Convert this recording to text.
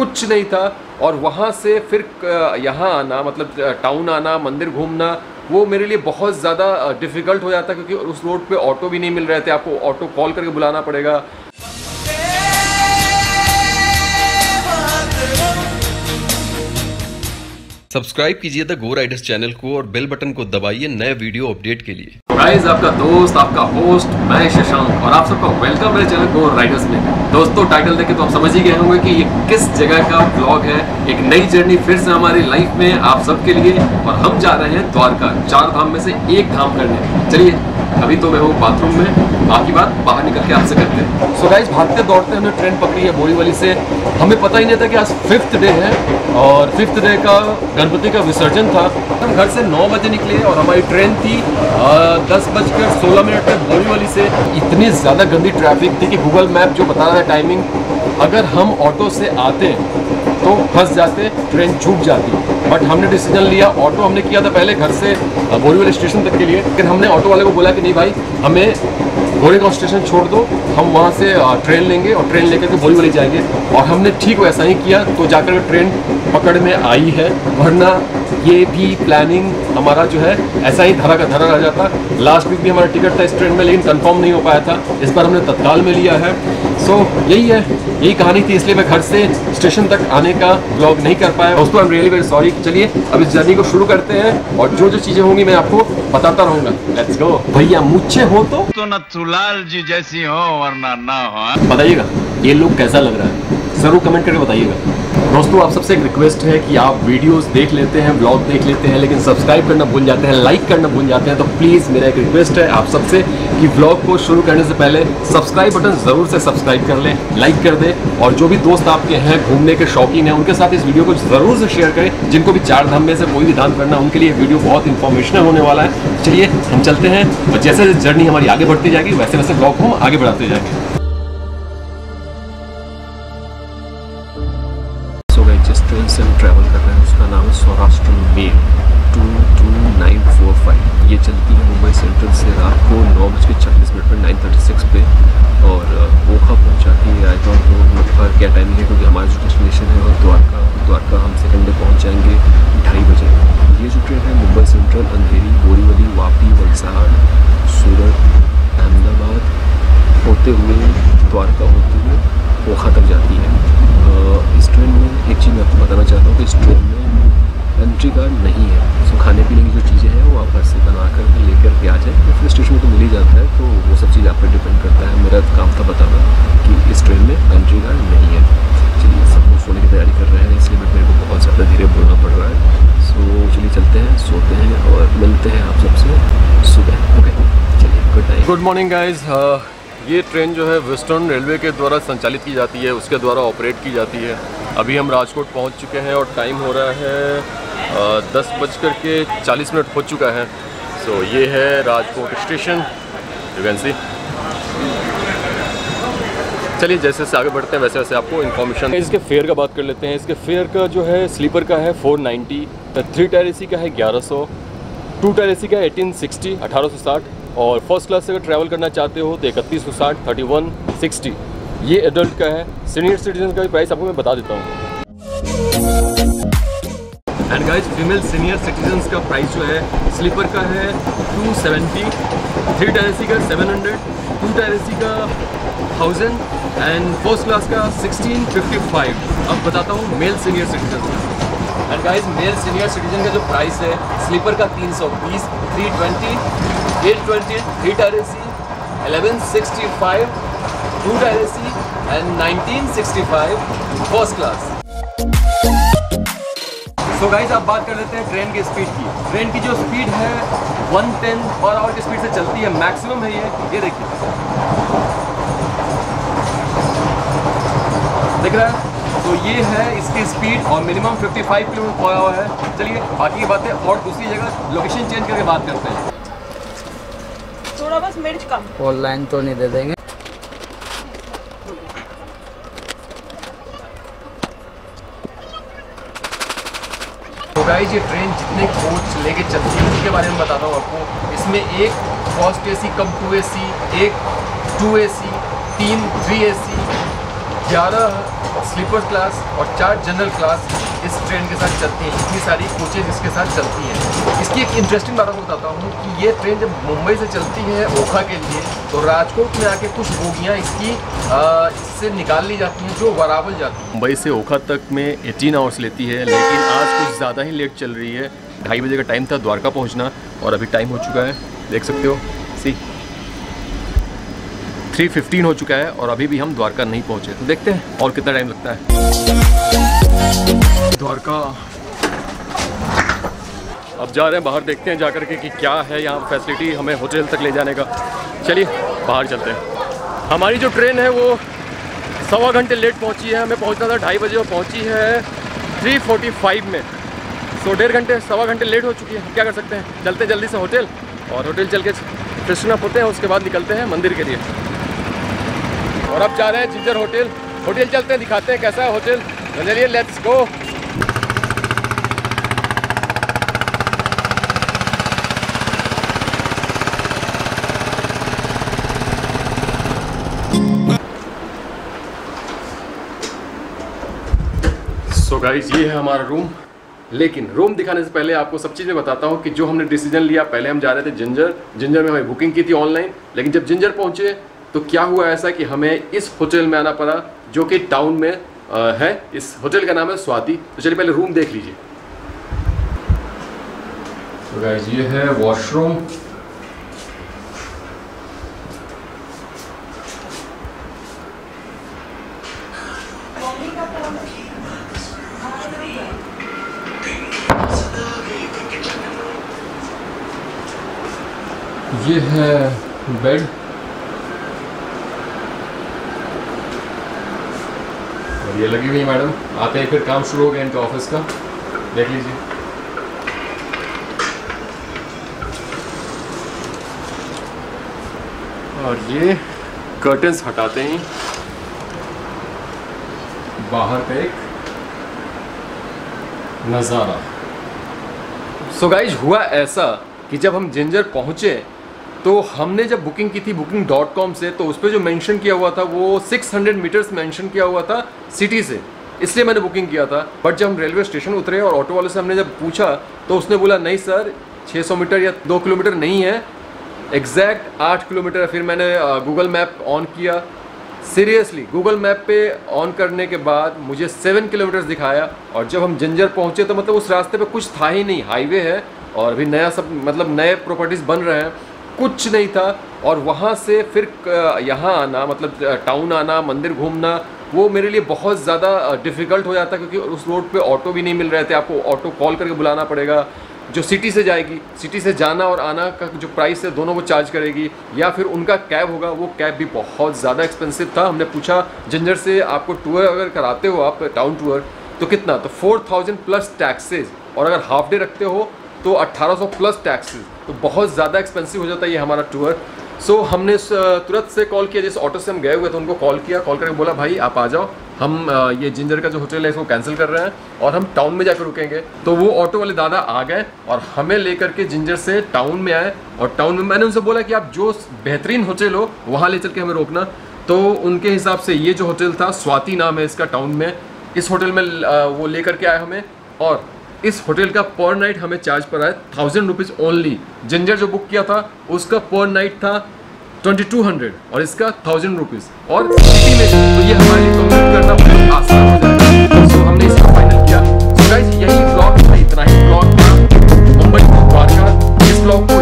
कुछ नहीं था और वहाँ से फिर यहाँ आना मतलब टाउन आना, मंदिर घूमना, वो मेरे लिए बहुत ज़्यादा डिफ़िकल्ट हो जाता क्योंकि उस रोड पे ऑटो भी नहीं मिल रहे थे। आपको ऑटो कॉल करके बुलाना पड़ेगा। सब्सक्राइब कीजिए द गो राइडर्स चैनल को और बेल बटन को दबाइए नए वीडियो अपडेट के लिए। गाइस आपका दोस्त, आपका होस्ट मैं शशांक और आप सबका वेलकम है चैनल गो राइडर्स में। दोस्तों टाइटल देखे तो आप समझ ही गए होंगे कि ये किस जगह का ब्लॉग है एक नई जर्नी फिर से हमारी लाइफ में आप सबके लिए। और हम जा रहे हैं द्वारका, चार धाम में से एक धाम करने। चलिए, अभी तो मैं हूँ बाथरूम में। बाकी बात बाहर निकल के आपसे करते हैं। सो गाइस भागते दौड़ते हमने ट्रेन पकड़ी है बोरीवली से। हमें पता ही नहीं था कि आज फिफ्थ डे है। और फिफ्थ डे का गणपति का विसर्जन था। हम घर से नौ बजे निकले और हमारी ट्रेन थी दस बजकर सोलह मिनट में बोरीवली से। इतनी ज़्यादा गंदी ट्रैफ़िक थी कि गूगल मैप जो बता रहा है टाइमिंग अगर हम ऑटो से आते तो फंस जाते ट्रेन छूट जाती। बट हमने डिसीज़न लिया ऑटो हमने किया था पहले घर से बोरीवली स्टेशन तक के लिए। लेकिन हमने ऑटो वाले को बोला कि नहीं भाई, हमें गोरेगांव स्टेशन छोड़ दो, हम वहाँ से ट्रेन लेंगे और ट्रेन लेकर के बोरीवली जाएँगे। और हमने ठीक वैसा ही किया तो जाकर के ट्रेन पकड़ में आई है। वरना ये भी प्लानिंग हमारा जो है, ऐसा ही धरा का धरा रह जाता। लास्ट वीक भी हमारा टिकट था इस ट्रेन में, लेकिन कंफर्म नहीं हो पाया था। इस बार हमने तत्काल में लिया है। सो so, यही है यही कहानी थी इसलिए मैं घर से स्टेशन तक आने का ब्लॉग नहीं कर पाया। दोस्तों I am really very sorry चलिए अब इस जर्नी को शुरू करते हैं और जो जो चीज़ें होंगी मैं आपको बताता रहूँगा। लेट्स गो भैया मुझे हो तो? तो न तुलाल जी जैसी हो वरना ना हो बताइएगा ये लुक कैसा लग रहा है? ज़रूर कमेंट करके बताइएगा। दोस्तों, आप सबसे एक रिक्वेस्ट है कि आप वीडियोस देख लेते हैं ब्लॉग देख लेते हैं, लेकिन सब्सक्राइब करना भूल जाते हैं लाइक करना भूल जाते हैं तो प्लीज़ मेरा एक रिक्वेस्ट है आप सबसे कि ब्लॉग को शुरू करने से पहले सब्सक्राइब बटन ज़रूर से सब्सक्राइब कर लें लाइक कर दें, और जो भी दोस्त आपके हैं, घूमने के शौकीन हैं, उनके साथ इस वीडियो को ज़रूर से शेयर करें, जिनको भी चार धाम में से कोई भी धाम करना उनके लिए वीडियो बहुत इन्फॉर्मेशनल होने वाला है। चलिए, हम चलते हैं, और जैसे जैसे जर्नी हमारी आगे बढ़ती जाएगी, वैसे वैसे ब्लॉग को हम आगे बढ़ाते जाएँगे। नो टाइम है, क्योंकि हमारा जो डेस्टिनेशन है वो द्वारका द्वारका हम सेकंड डे पहुँच जाएँगे ढाई बजे। ये जो ट्रेन है, मुंबई सेंट्रल अंधेरी, बोरीवली, वापी, वलसाड़, सूरत, अहमदाबाद, होते हुए, द्वारका होते हुए ओखा तक जाती है। इस ट्रेन में एक चीज़ मैं आपको बताना चाहता हूँ कि इस ट्रेन में एंट्री कार्ड नहीं है। सो खाने पीने की जो चीज़ें हैं, वो आप घर से बना कर के लेकर के आ जाए। या फिर स्टेशन तो मिल ही जाता है तो वो सब चीज़ आप पर डिपेंड करता है। मेरा काम था बताना कि इस ट्रेन में एंट्री कार्ड नहीं है। चलिए, सब लोग सोने की तैयारी कर रहे हैं, इसलिए मेरे को बहुत ज़्यादा धीरे बोलना पड़ रहा है। सो चलिए चलते हैं, सोते हैं और मिलते हैं आप सबसे सुबह। ओके चलिए good night good morning guys ये ट्रेन जो है वेस्टर्न रेलवे के द्वारा संचालित की जाती है। उसके द्वारा ऑपरेट की जाती है। अभी हम राजकोट पहुँच चुके हैं और टाइम हो रहा है दस बज कर के चालीस मिनट हो चुका है। सो so, ये है Rajkot station. You can see चलिए जैसे जैसे आगे बढ़ते हैं वैसे वैसे आपको इन्फॉर्मेशन इसके फेयर का बात कर लेते हैं। इसके फेयर का जो है स्लीपर का है 490 थ्री टायर ए का है 1100 टू टायर ए का है 1860 1860 और फ़र्स्ट क्लास से अगर ट्रैवल करना चाहते हो तो इकतीस सौ साठ थर्टी वन सिक्सटी ये एडल्ट का है। सीनियर सिटीजन का भी प्राइस आपको मैं बता देता हूँ। And guys female senior citizens का प्राइस जो है स्लीपर का है 270 थ्री टायर का 700 टू टायर का 1000 एंड फ़र्स्ट क्लास का 1655 अब बताता हूँ मेल सीनियर सिटीजन का। And guys male senior citizen का जो प्राइस है स्लीपर का 320 320 820 three twenty eight twenty three tier AC 1165 two tier AC and 1965 first class so guys आप बात कर लेते हैं ट्रेन की स्पीड की। ट्रेन की जो स्पीड है 110 पर आवर की स्पीड से चलती है मैक्सिमम है ये। ये देखिए। दिख रहा है? तो ये है इसकी स्पीड और मिनिमम 55 किलोमीटर पर आवर है। चलिए बाकी की बातें और दूसरी जगह लोकेशन चेंज करके बात करते हैं। थोड़ा बस मिर्च कम। ऑनलाइन तो नहीं दे देंगे। तो गाइज़ ये ट्रेन जितने कोच लेके चलती है उसके बारे में बताता हूँ आपको। इसमें एक first A C come to ए सी एक टू ए सी तीन थ्री ए सी ग्यारह स्लीपर क्लास और चार जनरल क्लास इस ट्रेन के साथ चलती हैं इतनी सारी कोचेज इसके साथ चलती हैं। इसकी एक इंटरेस्टिंग बात आपको बताता हूँ कि ये ट्रेन जब मुंबई से चलती है ओखा के लिए तो राजकोट में आके कुछ बोगियाँ इसकी आ, इससे निकाल ली जाती हैं जो वरावल जाती हैं। मुंबई से ओखा तक में 18 आवर्स लेती है लेकिन आज कुछ ज़्यादा ही लेट चल रही है। ढाई बजे का टाइम था द्वारका पहुँचना और अभी टाइम हो चुका है देख सकते हो सी। थ्री फिफ्टीन हो चुका है और अभी भी हम द्वारका नहीं पहुँचे। तो देखते हैं और कितना टाइम लगता है। द्वारका। अब जा रहे हैं बाहर, देखते हैं जाकर के कि क्या है यहाँ फैसिलिटी हमें होटल तक ले जाने का। चलिए, बाहर चलते हैं। हमारी जो ट्रेन है वो सवा घंटे लेट पहुँची है, हमें पहुँचना था ढाई बजे और पहुँची है थ्री फोर्टी फाइव में। सो डेढ़ घंटे, सवा घंटे लेट हो चुकी है। क्या कर सकते हैं? चलते जल्दी से होटल और होटल चल के अप होते हैं, उसके बाद निकलते हैं मंदिर के लिए। और अब जा रहे हैं जिंजर होटल होटल चलते हैं, दिखाते हैं कैसा है होटल चलिए लेट्स गो सो गाइज़ ये है हमारा रूम लेकिन रूम दिखाने से पहले आपको सब चीज़ें बताता हूँ कि जो हमने डिसीज़न लिया, पहले हम जा रहे थे जिंजर जिंजर में हमें बुकिंग की थी ऑनलाइन लेकिन जब जिंजर पहुँचे तो क्या हुआ ऐसा कि हमें इस होटल में आना पड़ा, जो कि टाउन में है। इस होटल का नाम है स्वाति। तो चलिए पहले रूम देख लीजिए। तो ये है वॉशरूम ये है बेड और ये लगी हुई मैडम। आते हैं फिर, काम शुरू हो गया इनका ऑफ़िस का। देख लीजिए। और ये कर्टन्स हटाते ही। बाहर का एक नज़ारा। सो so गाइज़ हुआ ऐसा कि जब हम जिंजर पहुँचे तो हमने जब बुकिंग की थी बुकिंग डॉट कॉम से तो उस पर जो मेंशन किया हुआ था, वो 600 मीटर्स मेंशन किया हुआ था सिटी से। इसलिए मैंने बुकिंग किया था। बट जब हम रेलवे स्टेशन उतरे और ऑटो वाले से हमने जब पूछा तो उसने बोला, नहीं सर 600 मीटर या दो किलोमीटर नहीं है। एग्जैक्ट आठ किलोमीटर फिर मैंने गूगल मैप ऑन किया। सीरियसली गूगल मैप पे ऑन करने के बाद मुझे सेवन किलोमीटर्स दिखाया। और जब हम जंजर पहुँचे तो मतलब उस रास्ते पे कुछ था ही नहीं। हाईवे है और अभी नया सब मतलब नए प्रॉपर्टीज़ बन रहे हैं। कुछ नहीं था। और वहाँ से फिर यहाँ आना मतलब टाउन आना, मंदिर घूमना, वो मेरे लिए बहुत ज़्यादा डिफ़िकल्ट हो जाता क्योंकि उस रोड पे ऑटो भी नहीं मिल रहे थे। आपको ऑटो कॉल करके बुलाना पड़ेगा, जो सिटी से जाएगी। सिटी से जाना और आना का जो प्राइस है, दोनों वो चार्ज करेगी। या फिर उनका कैब होगा, वो कैब भी बहुत ज़्यादा एक्सपेंसिव था। हमने पूछा, जंजर से आपको टूर अगर कराते हो आप टाउन टूर तो कितना? तो फोर थाउज़ेंड प्लस टैक्सेज और अगर हाफ़ डे रखते हो तो 1800 प्लस टैक्सेस तो बहुत ज़्यादा एक्सपेंसिव हो जाता है ये हमारा टूर सो so, हमने तुरंत से कॉल किया जिस ऑटो से हम गए हुए थे उनको कॉल किया कॉल करके बोला भाई आप आ जाओ। हम ये जिंजर का जो होटल है इसको कैंसिल कर रहे हैं और हम टाउन में जाकर रुकेंगे। तो वो ऑटो वाले दादा आ गए और हमें लेकर के जिंजर से टाउन में आए और टाउन में मैंने उनसे बोला कि आप जो बेहतरीन होटल हो वहाँ ले चल के हमें रोकना। तो उनके हिसाब से ये जो होटल था स्वाति नाम है इसका टाउन में इस होटल में वो लेकर के आए हमें और इस होटल का पर नाइट हमें चार्ज पर आया थाउज़ेंड रुपीज़ ओनली जिंजर जो बुक किया था, उसका पर नाइट था ट्वेंटी टू हंड्रेड और इसका थाउज़ेंड रुपीज़ और सिटी में तो ये हमारे लिए कंप्लीट करना बहुत आसान हो जाएगा सो हमने इसका फाइनल किया। सो गाइज़ यही ब्लॉग था, इतना ही ब्लॉग था। मुंबई द्वारका, इस ब्लॉग को